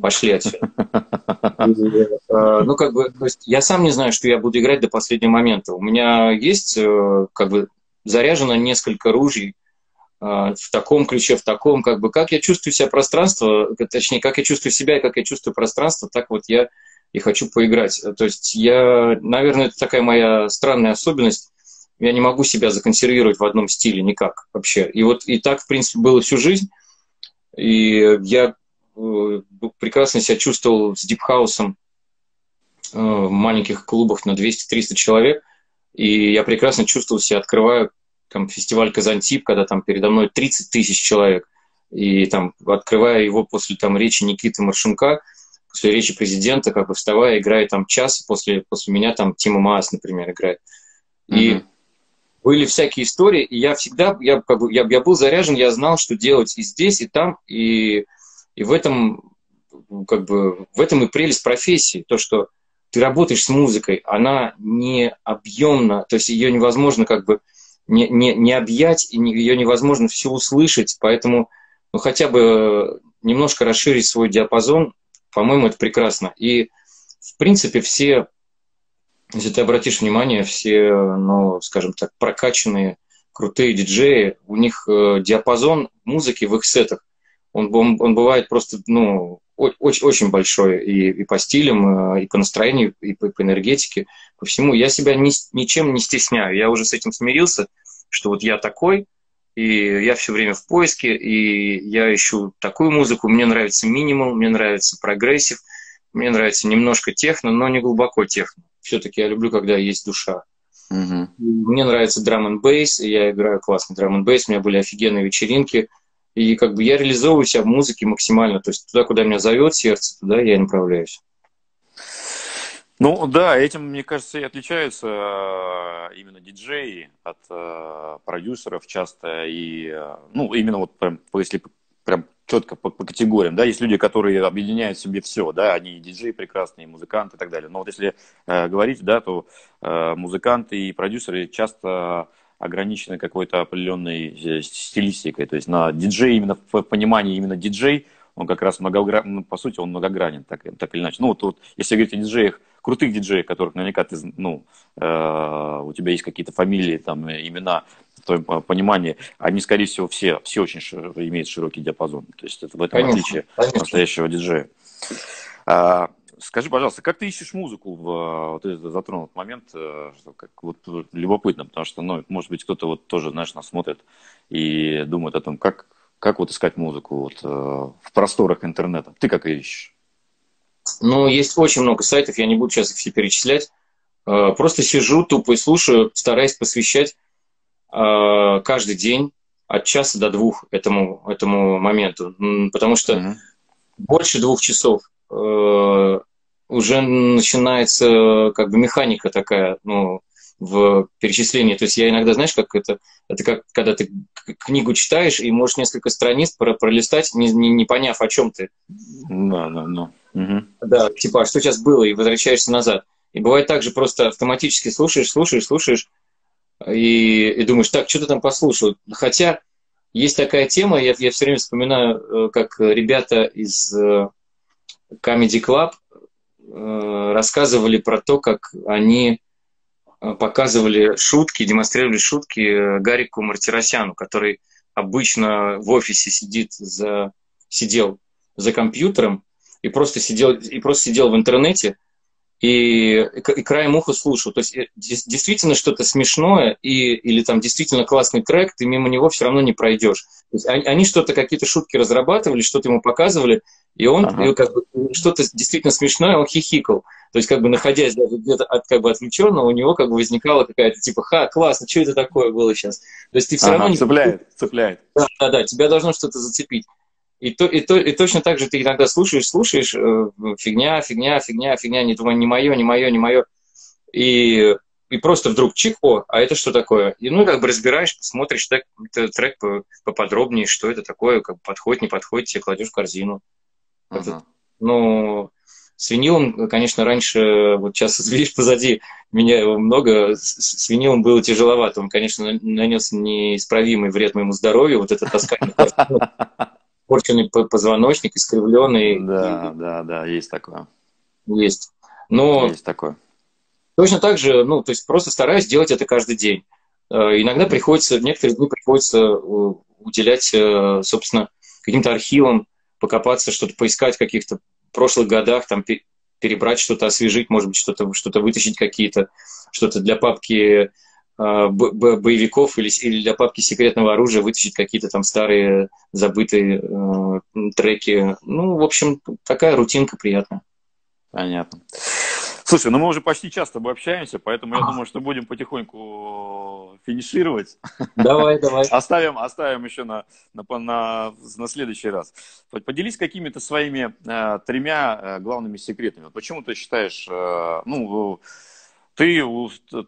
пошли отсюда. Э, ну, как бы, то есть я сам не знаю, что я буду играть до последнего момента. У меня есть, э, как бы, заряжено несколько ружей в таком ключе, в таком, как бы, как я чувствую себя пространство, точнее, как я чувствую себя и как я чувствую пространство, так вот я и хочу поиграть. То есть я, наверное, это такая моя странная особенность, я не могу себя законсервировать в одном стиле никак вообще. И вот и так, в принципе, было всю жизнь. И я э, прекрасно себя чувствовал с дипхаусом э, в маленьких клубах на 200-300 человек. И я прекрасно чувствовал себя, открываю там фестиваль Казантип, когда там передо мной 30 тысяч человек. И там, открывая его после там речи Никиты Маршунка, после речи президента, как бы вставая, играя там час, после, после меня там Тима Маас, например, играет. И mm-hmm были всякие истории, и я всегда, я, как бы, я, я был заряжен, я знал, что делать и здесь, и там, и, и в этом, как бы, в этом и прелесть профессии, то, что ты работаешь с музыкой, она не объемна, то есть ее невозможно как бы не, не, не объять, и ее невозможно все услышать, поэтому ну, хотя бы немножко расширить свой диапазон, по-моему, это прекрасно. И, в принципе, все если ты обратишь внимание, все, ну, скажем так, прокачанные, крутые диджеи, у них э, диапазон музыки в их сетах, он, он, он бывает просто, ну, очень, очень большой и, и по стилям, э, и по настроению, и по, по энергетике, по всему. Я себя ни, ничем не стесняю. Я уже с этим смирился, что вот я такой, и я все время в поиске, и я ищу такую музыку. Мне нравится минимал, мне нравится прогрессив, мне нравится немножко техно, но не глубоко техно все-таки я люблю, когда есть душа. Угу. Мне нравится drum n bass, я играю классный drum n bass, у меня были офигенные вечеринки, и как бы я реализовываю себя в музыке максимально, то есть туда, куда меня зовет сердце, туда я и направляюсь. Ну да, этим, мне кажется, и отличаются э, именно диджеи от э, продюсеров часто, и, э, ну, именно вот прям, если прям четко по, по категориям, да, есть люди, которые объединяют в себе все, да, они и диджеи прекрасные, и музыканты и так далее. Но вот если э, говорить, да, то э, музыканты и продюсеры часто ограничены какой-то определенной э, стилистикой, то есть на диджей именно в понимании именно диджей, он как раз многогранен, ну, по сути, он многогранен, так, так или иначе. Ну, вот, вот если говорить о диджеях крутых диджеев, которых наверняка ты, ну, э, у тебя есть какие-то фамилии, там, имена, в твоем понимании, они, скорее всего, все, все очень шир, имеют широкий диапазон. То есть это в этом конечно, отличие конечно. настоящего диджея. А, скажи, пожалуйста, как ты ищешь музыку в вот этот затронут момент, э, что как вот любопытно, потому что, ну, может быть, кто-то вот тоже, знаешь, нас смотрит и думает о том, как, как вот искать музыку вот, э, в просторах интернета. Ты как ищешь? Ну, есть очень много сайтов, я не буду сейчас их все перечислять. Э, просто сижу, тупо и слушаю, стараюсь посвящать каждый день от часа до двух этому, этому моменту. Потому что mm-hmm. больше двух часов уже начинается как бы механика такая, ну, в перечислении. То есть я иногда, знаешь, как это, это как когда ты книгу читаешь и можешь несколько страниц пролистать, не, не, не поняв, о чем ты. Да, да, да. Угу. Да, типа, а что сейчас было, и возвращаешься назад. И бывает так же, просто автоматически слушаешь, слушаешь, слушаешь, и, и думаешь, так, что ты там послушал? Хотя есть такая тема, я, я все время вспоминаю, э, как ребята из э, Comedy Club э, рассказывали про то, как они Э, показывали шутки, демонстрировали шутки э, Гарику Мартиросяну, который обычно в офисе сидит за, сидел за компьютером и просто сидел, и просто сидел в интернете и, и краем уха слушал. То есть э, действительно что-то смешное и, или там действительно классный трек, ты мимо него все равно не пройдешь. То есть они, они что-то, какие-то шутки разрабатывали, что-то ему показывали, и он ага. как бы, что-то действительно смешное, он хихикал. То есть, как бы находясь даже где-то от, как бы отвлеченно, у него как бы возникала какая-то типа, ха, классно, что это такое было сейчас? То есть ты все ага, равно... Цепляет, цепляет. Да, да, да, тебя должно что-то зацепить. И, то, и, то, и точно так же ты иногда слушаешь, слушаешь, э, фигня, фигня, фигня, фигня, не, думаю, не мое, не мое, не мое. И, и просто вдруг чих, о, а это что такое? И ну, как бы разбираешь, смотришь трек, трек поподробнее, что это такое, как подходит, не подходит, тебе кладешь в корзину. Uh-huh. Ну, с винилом, конечно, раньше, вот сейчас, видишь, позади меня его много, с, с винилом было тяжеловато. Он, конечно, нанес неисправимый вред моему здоровью, вот это таскание. Порченный позвоночник, искривленный. Да, да, да, есть такое. Есть. Но есть такое. Точно так же, ну, то есть просто стараюсь делать это каждый день. Э, иногда приходится, некоторые дни приходится э, уделять, э, собственно, каким-то архивам, покопаться, что-то поискать в каких-то прошлых годах, там перебрать что-то, освежить, может быть, что-то что вытащить какие-то, что-то для папки боевиков или, или для папки секретного оружия вытащить какие-то там старые забытые э, треки. Ну, в общем, такая рутинка приятная. Понятно. Слушай, ну мы уже почти час с тобой общаемся, поэтому я думаю, что будем потихоньку финишировать. Давай, давай. Оставим, оставим еще на, на, на, на следующий раз. Поделись какими-то своими э, тремя э, главными секретами. Почему ты считаешь, э, ну, ты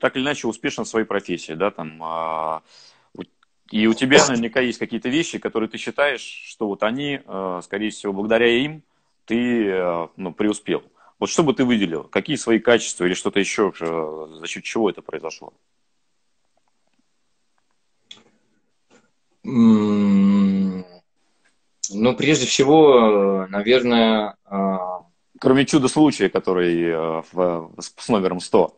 так или иначе успешен в своей профессии, да, там, э, и у тебя наверняка есть какие-то вещи, которые ты считаешь, что вот они, э, скорее всего, благодаря им ты э, ну, преуспел. Вот что бы ты выделил? Какие свои качества или что-то еще, э, за счет чего это произошло? Ну, прежде всего, наверное... Кроме чудо-случая, который э, в, с номером 100.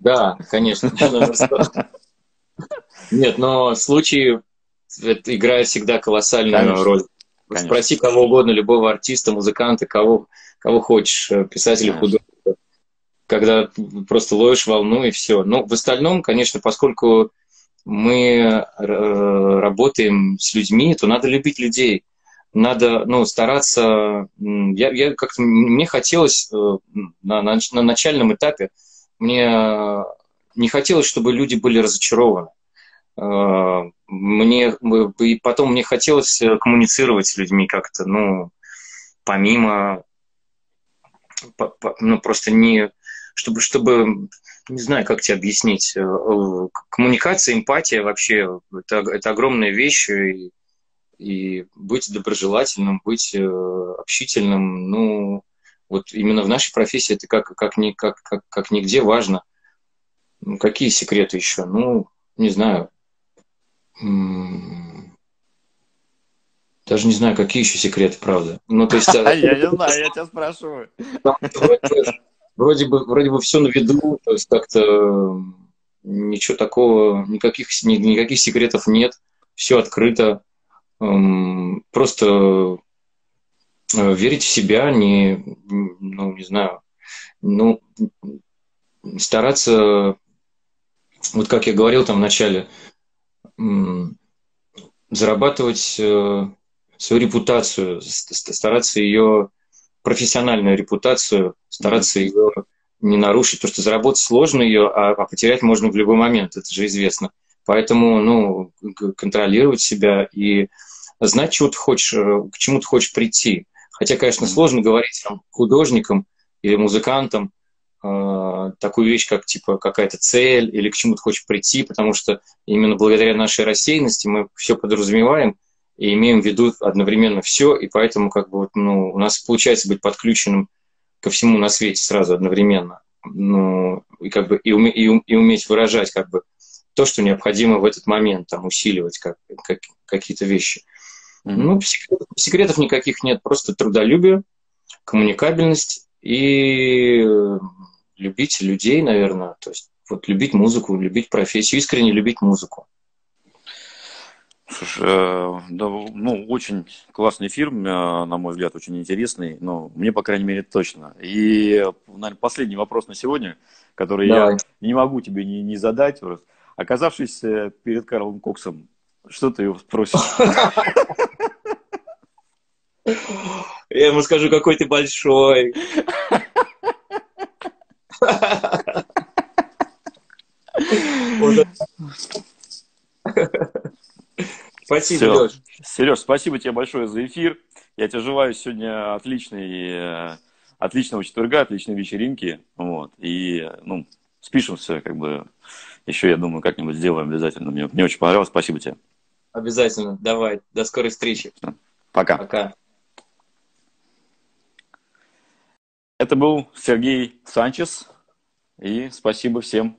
Да, конечно, номер 100. Нет, но случай играет всегда колоссальную конечно, роль. Конечно. Спроси кого угодно, любого артиста, музыканта, кого кого хочешь, э, писателя, художника, когда просто ловишь волну и все. Но в остальном, конечно, поскольку мы э, работаем с людьми, то надо любить людей. Надо ну, стараться. Я, я как-то мне хотелось э, на, на, на начальном этапе, мне не хотелось, чтобы люди были разочарованы. Мне, и потом мне хотелось коммуницировать с людьми как-то, ну, помимо ну, просто не... Чтобы, чтобы, не знаю, как тебе объяснить, э, э, коммуникация, эмпатия вообще, это, это огромная вещь, и, и быть доброжелательным, быть э, общительным, ну, вот именно в нашей профессии это как, как, ни, как, как, как нигде важно. Ну, какие секреты еще? Ну, не знаю. Даже не знаю, какие еще секреты, правда. Ну, то есть... Я не знаю, я тебя спрашиваю. вроде бы, вроде бы все на виду, то есть как-то ничего такого, никаких, никаких секретов нет, все открыто. Просто э, верить в себя, не, ну, не знаю, ну, стараться, вот как я говорил там в начале, зарабатывать э, свою репутацию, стараться ее, профессиональную репутацию, стараться ее не нарушить, потому что заработать сложно ее, а, а потерять можно в любой момент, это же известно. Поэтому, ну, контролировать себя и знать, чего ты хочешь, э, к чему ты хочешь прийти. Хотя, конечно, сложно говорить там, художникам или музыкантам э, такую вещь, как типа какая-то цель или к чему ты хочешь прийти, потому что именно благодаря нашей рассеянности мы все подразумеваем и имеем в виду одновременно все, и поэтому как бы вот, ну, у нас получается быть подключенным ко всему на свете сразу одновременно. Ну, и как бы и, уме, и, и уметь выражать как бы то, что необходимо в этот момент, там, усиливать как, как, какие-то вещи. Mm-hmm. Ну, секретов, секретов никаких нет, просто трудолюбие, коммуникабельность и любить людей, наверное. То есть вот любить музыку, любить профессию, искренне любить музыку. Слушай, э, да, ну, очень классный эфир, на мой взгляд, очень интересный, но мне, по крайней мере, точно. И, наверное, последний вопрос на сегодня, который Давай. я не могу тебе не, не задать. Оказавшись э, перед Карлом Коксом, что ты его спросишь? Я ему скажу, какой ты большой. Спасибо, Леш. Сереж, спасибо тебе большое за эфир. Я тебе желаю сегодня отличный, э, отличного четверга, отличной вечеринки. Вот. И, ну, спишемся, как бы, еще, я думаю, как-нибудь сделаем обязательно. Мне, мне очень понравилось. Спасибо тебе. Обязательно. Давай. До скорой встречи. Пока. Пока. Это был Сергей Санчес. И спасибо всем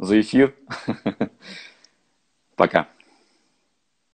за эфир. Пока.